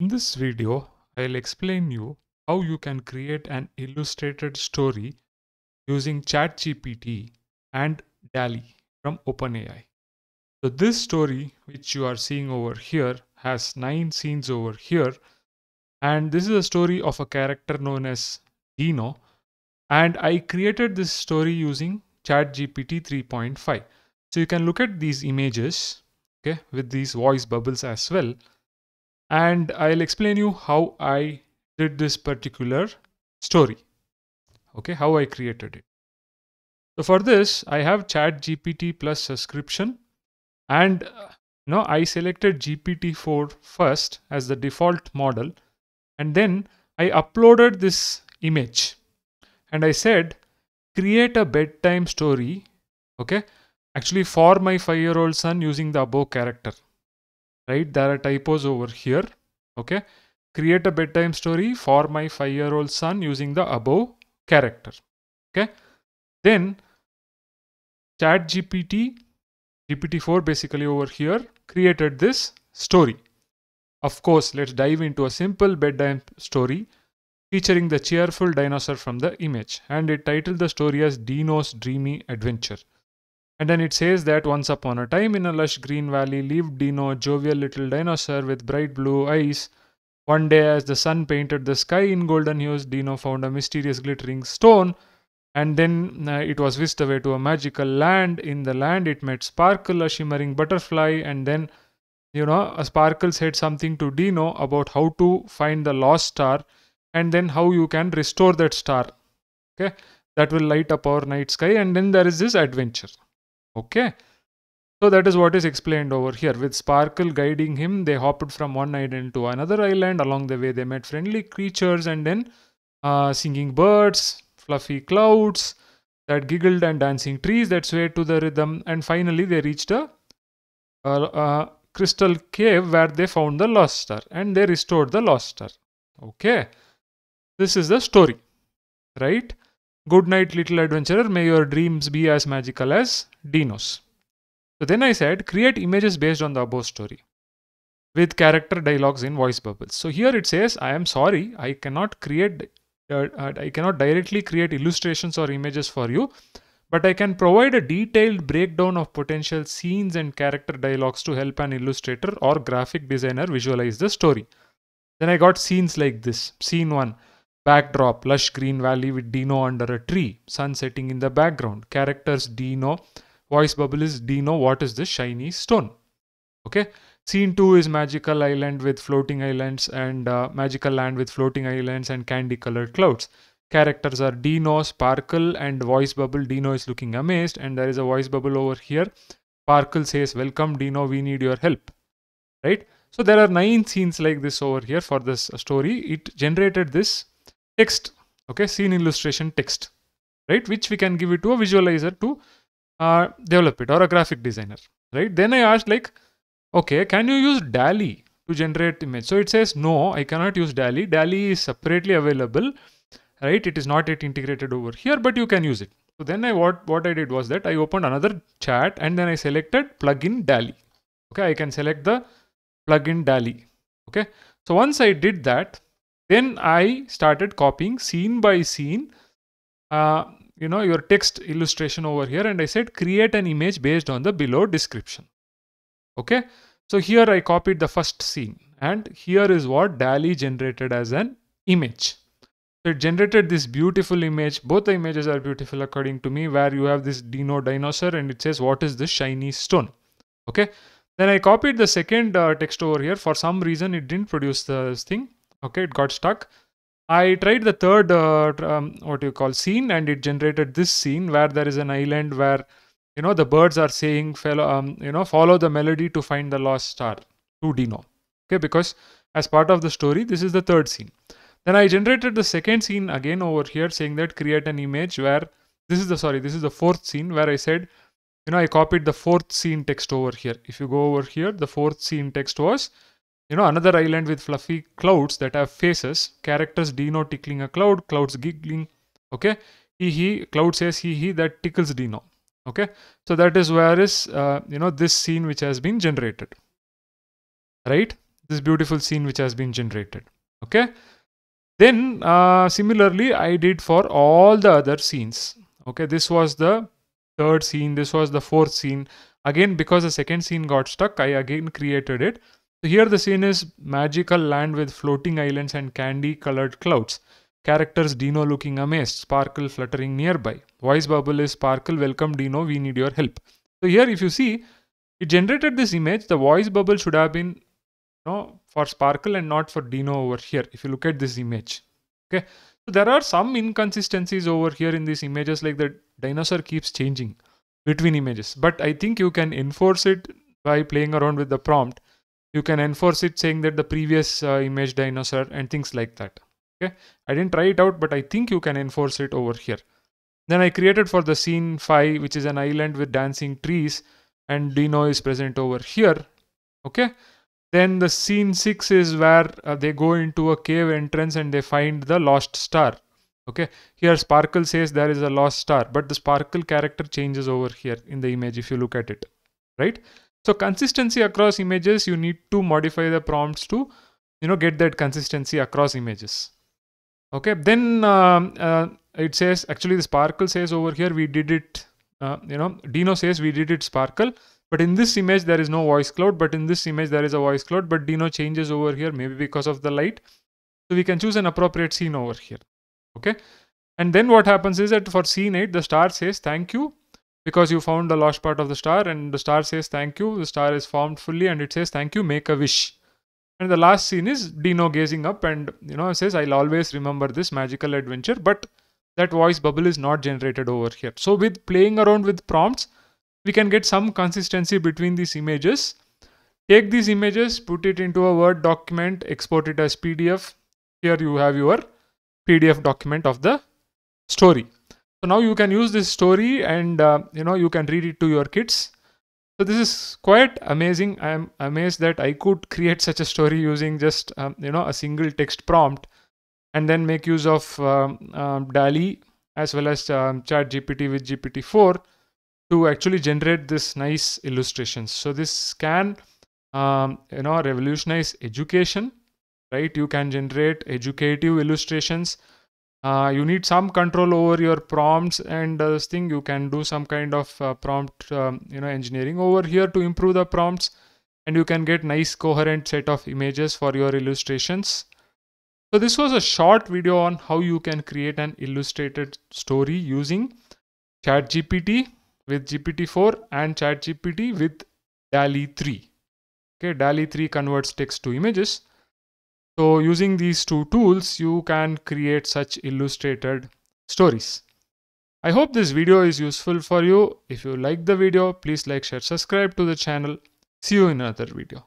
In this video, I'll explain you how you can create an illustrated story using ChatGPT and DALL-E from OpenAI. So this story, which you are seeing over here, has nine scenes over here. And this is a story of a character known as Dino. And I created this story using ChatGPT 3.5. So you can look at these images, okay, with these voice bubbles as well and I'll explain you how I did this particular story. Okay, how I created it. So for this, I have Chat GPT plus subscription and uh, now I selected GPT-4 first as the default model and then I uploaded this image and I said create a bedtime story okay actually for my 5 year old son using the above character right? There are typos over here okay? Create a bedtime story for my five year old son using the above character okay? Then chat gpt gpt-4 basically over here created this story. Of course let's dive into a simple bedtime story featuring the cheerful dinosaur from the image. And it titled the story as dino's dreamy adventure and then it says that once upon a time in a lush green valley lived Dino, a jovial little dinosaur with bright blue eyes. One day, as the sun painted the sky in golden hues, Dino found a mysterious glittering stone. And then uh, it was whisked away to a magical land. In the land, it met Sparkle, a shimmering butterfly. And then, you know, a Sparkle said something to Dino about how to find the lost star and then how you can restore that star. Okay, that will light up our night sky. And then there is this adventure okay. So that is what is explained over here. With sparkle guiding him they hopped from one island to another island. Along the way they met friendly creatures and then uh, singing birds fluffy clouds that giggled and dancing trees that swayed to the rhythm. And finally they reached a, a, a crystal cave where they found the lost star and they restored the lost star okay. This is the story right Good night, little adventurer. May your dreams be as magical as Dino's. So then I said, create images based on the above story with character dialogues in voice bubbles. So here it says, I am sorry, I cannot create, uh, uh, I cannot directly create illustrations or images for you, but I can provide a detailed breakdown of potential scenes and character dialogues to help an illustrator or graphic designer visualize the story. Then I got scenes like this. Scene 1 Backdrop, lush green valley with Dino under a tree, sun setting in the background. Characters Dino, voice bubble is Dino, what is this shiny stone? Okay. Scene 2 is magical island with floating islands and uh, magical land with floating islands and candy colored clouds. Characters are Dino, Sparkle and voice bubble. Dino is looking amazed and there is a voice bubble over here. Sparkle says, welcome Dino, we need your help. Right. So there are nine scenes like this over here for this story. It generated this text okay scene illustration text right which we can give it to a visualizer to uh, develop it or a graphic designer right? Then i asked like okay can you use DALL-E to generate image? So it says no i cannot use DALL-E DALL-E is separately available right? It is not yet integrated over here but you can use it. So then i what what i did was that i opened another chat and then i selected plugin DALL-E okay? I can select the plugin DALL-E okay? So once i did that then I started copying scene by scene, uh, you know, your text illustration over here. And I said, create an image based on the below description. Okay. So here I copied the first scene and here is what DALL-E generated as an image. So it generated this beautiful image. Both the images are beautiful according to me where you have this Dino dinosaur and it says, what is this shiny stone? Okay. Then I copied the second uh, text over here. For some reason, it didn't produce this thing okay it got stuck. I tried the third uh, um, what you call scene and it generated this scene where there is an island where you know the birds are saying fellow um, you know follow the melody to find the lost star to dino. Okay because as part of the story this is the third scene. Then i generated the second scene again over here saying that create an image where this is the sorry this is the fourth scene where i said you know i copied the fourth scene text over here. If you go over here the fourth scene text was you know, another island with fluffy clouds that have faces. Characters Dino tickling a cloud, clouds giggling. Okay. He, he, cloud says he, he, that tickles Dino. Okay. So that is where is, uh, you know, this scene which has been generated. Right. this beautiful scene which has been generated okay then uh, similarly i did for all the other scenes okay this was the third scene this was the fourth scene again because the second scene got stuck i again created it so here the scene is magical land with floating islands and candy colored clouds. Characters dino looking amazed sparkle fluttering nearby. Voice bubble is sparkle welcome dino we need your help. So here if you see it generated this image the voice bubble should have been you know for sparkle and not for dino over here if you look at this image okay? So there are some inconsistencies over here in these images like the dinosaur keeps changing between images but i think you can enforce it by playing around with the prompt you can enforce it saying that the previous uh, image dinosaur and things like that. Okay? I didn't try it out but i think you can enforce it over here. Then i created for the scene 5 which is an island with dancing trees and dino is present over here. Okay? Then the scene 6 is where uh, they go into a cave entrance and they find the lost star. Okay, here Sparkle says there is a lost star, but the Sparkle character changes over here in the image if you look at it, right? So consistency across images, you need to modify the prompts to, you know, get that consistency across images. Okay, then um, uh, it says actually the Sparkle says over here we did it, uh, you know, Dino says we did it Sparkle but in this image, there is no voice cloud, but in this image, there is a voice cloud, but Dino changes over here, maybe because of the light. So we can choose an appropriate scene over here. Okay. And then what happens is that for scene 8, the star says thank you because you found the lost part of the star and the star says thank you. The star is formed fully and it says thank you, make a wish. And the last scene is Dino gazing up and you know says I'll always remember this magical adventure, but that voice bubble is not generated over here. So with playing around with prompts, we can get some consistency between these images. Take these images, put it into a Word document, export it as PDF. Here you have your PDF document of the story. So now you can use this story and uh, you know you can read it to your kids. So this is quite amazing. I am amazed that I could create such a story using just um, you know a single text prompt and then make use of um, um, DALL-E as well as um, Chat GPT with GPT-4 to actually generate this nice illustrations. So this can, um, you know, revolutionize education, right? You can generate educative illustrations. Uh, you need some control over your prompts and uh, this thing you can do some kind of uh, prompt, um, you know, engineering over here to improve the prompts and you can get nice coherent set of images for your illustrations. So this was a short video on how you can create an illustrated story using ChatGPT with GPT-4 and ChatGPT with DALL-E 3. Okay, DALL-E 3 converts text to images. So using these two tools, you can create such illustrated stories. I hope this video is useful for you. If you like the video, please like, share, subscribe to the channel. See you in another video.